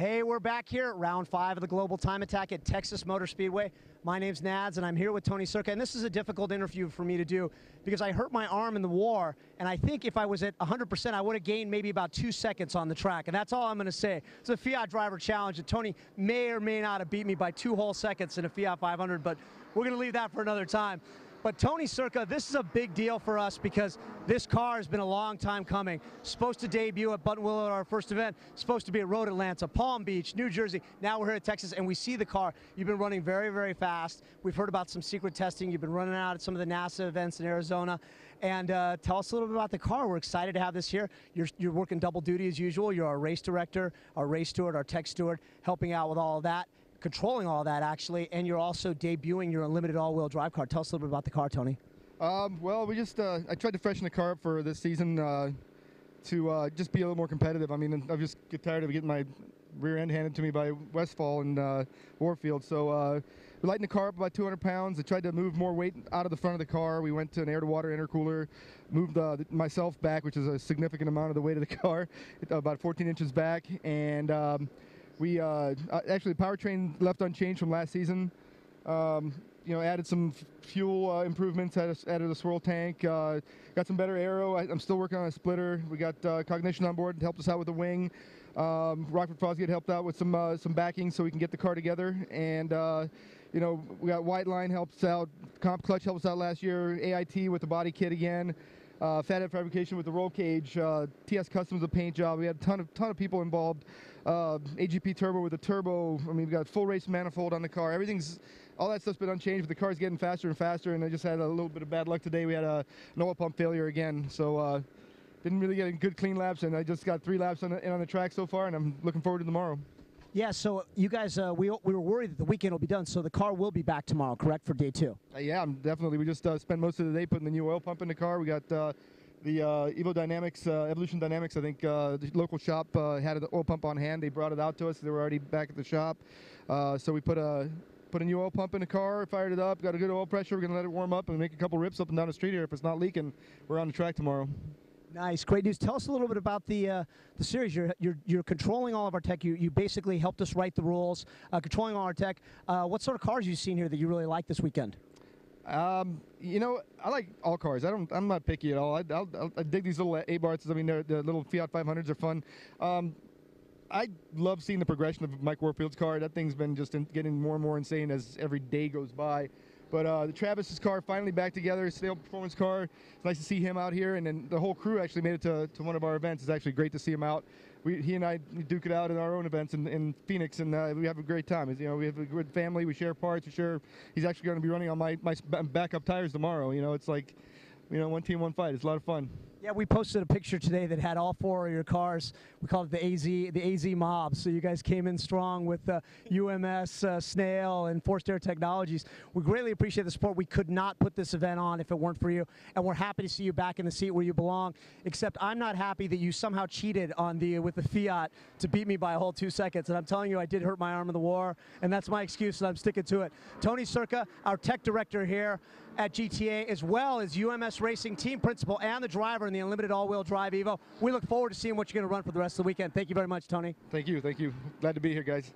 Hey, we're back here at round five of the Global Time Attack at Texas Motor Speedway. My name's Nads, and I'm here with Tony Szirka. And this is a difficult interview for me to do because I hurt my arm in the war. And I think if I was at 100%, I would have gained maybe about two seconds on the track. And that's all I'm going to say. It's a Fiat driver challenge, and Tony may or may not have beat me by two whole seconds in a Fiat 500, but we're going to leave that for another time. But Tony Szirka, this is a big deal for us because this car has been a long time coming. Supposed to debut at Buttonwillow at our first event, supposed to be at Road Atlanta, Palm Beach, New Jersey. Now we're here at Texas and we see the car. You've been running very, very fast. We've heard about some secret testing. You've been running out at some of the NASA events in Arizona. And uh, tell us a little bit about the car. We're excited to have this here. You're, you're working double duty as usual. You're our race director, our race steward, our tech steward, helping out with all of that controlling all that actually, and you're also debuting your unlimited all-wheel drive car. Tell us a little bit about the car, Tony. Um, well, we just uh, I tried to freshen the car up for this season uh, to uh, just be a little more competitive. I mean, I just get tired of getting my rear end handed to me by Westfall and uh, Warfield. So uh, we lightened the car up about 200 pounds. I tried to move more weight out of the front of the car. We went to an air-to-water intercooler, moved uh, myself back, which is a significant amount of the weight of the car, about 14 inches back, and um, we uh, uh, actually powertrain left unchanged from last season. Um, you know, added some fuel uh, improvements, added, added, a swirl tank, uh, got some better aero. I, am still working on a splitter. We got uh, Cognition on board, and helped us out with the wing. Um, Rockford Fosgate helped out with some uh, some backing so we can get the car together. And you know, we got White Line helps out. Comp Clutch helped us out last year. AIT with the body kit again uh, Fabrication with the roll cage, uh, TS Customs a paint job. We had a ton of ton of people involved. Uh, AGP Turbo with the turbo. I mean, we've got full race manifold on the car. Everything's all that stuff's been unchanged, but the car's getting faster and faster. And I just had a little bit of bad luck today. We had a an oil pump failure again, so uh, didn't really get good clean laps. And I just got three laps on the, on the track so far, and I'm looking forward to tomorrow. Yeah, so you guys, uh, we, we were worried that the weekend will be done, so the car will be back tomorrow, correct, for day two? Uh, yeah, definitely. We just uh, spent most of the day putting the new oil pump in the car. We got uh, the uh, Evo Dynamics, uh, Evolution Dynamics, I think the local shop had an oil pump on hand. They brought it out to us. They were already back at the shop. So we put a put a new oil pump in the car, fired it up, got a good oil pressure. We're going to let it warm up and make a couple rips up and down the street here. If it's not leaking, we're on the track tomorrow. Nice, great news. Tell us a little bit about the uh, the series. You're, you're you're controlling all of our tech. You you basically helped us write the rules, uh, controlling all our tech. Uh, what sort of cars you seen here that you really like this weekend? Um, you know, I like all cars. I don't. I'm not picky at all. I, I'll, I'll, I dig these little Abarths. I mean, the little Fiat 500s are fun. Um, I love seeing the progression of Mike Warfield's car. That thing's been just getting more and more insane as every day goes by. But uh, the Travis's car finally back together, Snail Performance car. It's nice to see him out here, and then the whole crew actually made it to, to one of our events. It's actually great to see him out. We, he and I duke it out in our own events in, in Phoenix, and uh, we have a great time. You know, we have a good family. We share parts. We share. He's actually going to be running on my my backup tires tomorrow. You know, it's like, you know, one team, one fight. It's a lot of fun. Yeah, we posted a picture today that had all four of your cars. We called it the AZ, the AZ Mob. So you guys came in strong with uh, UMS, uh, Snail, and Forced Air Technologies. We greatly appreciate the support. We could not put this event on if it weren't for you, and we're happy to see you back in the seat where you belong. Except I'm not happy that you somehow cheated on the with the Fiat to beat me by a whole two seconds. And I'm telling you, I did hurt my arm in the war, and that's my excuse, and I'm sticking to it. Tony Szirka, our tech director here at GTA, as well as UMS Racing team principal and the driver in the Unlimited All-Wheel Drive Evo. We look forward to seeing what you're going to run for the rest of the weekend. Thank you very much, Tony. Thank you. Thank you. Glad to be here, guys.